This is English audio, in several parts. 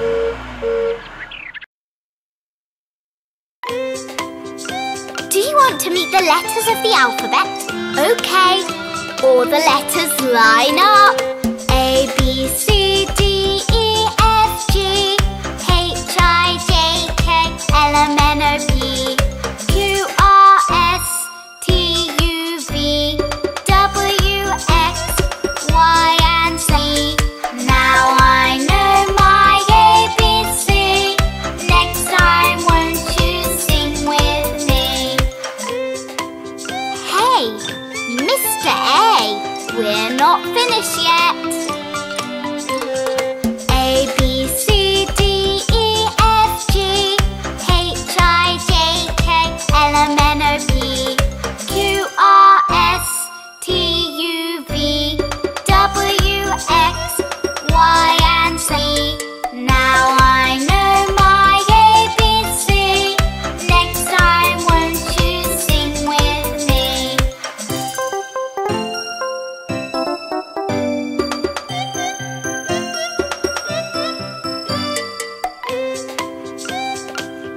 Do you want to meet the letters of the alphabet? Okay. Or the letters like... We're not finished yet.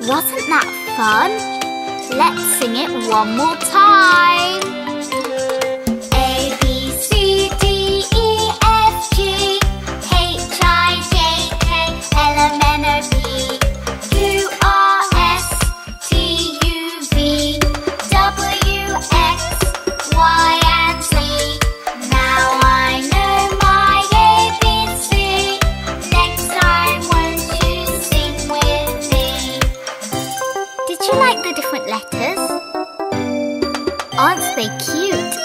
Wasn't that fun? Let's sing it one more time. the different letters? Aren't they cute?